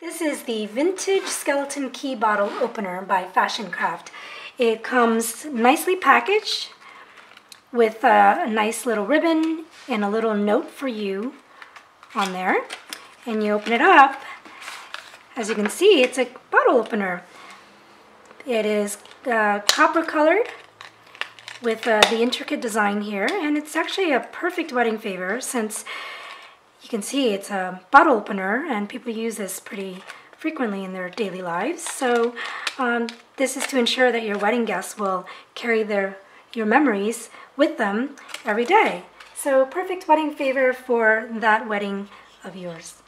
This is the Vintage Skeleton Key Bottle Opener by Fashioncraft. It comes nicely packaged with a, nice little ribbon and a little note for you on there. And you open it up. As you can see, it's a bottle opener. It is uh, copper colored with uh, the intricate design here. And it's actually a perfect wedding favor since you can see it's a bottle opener and people use this pretty frequently in their daily lives. So um, this is to ensure that your wedding guests will carry their your memories with them every day. So perfect wedding favor for that wedding of yours.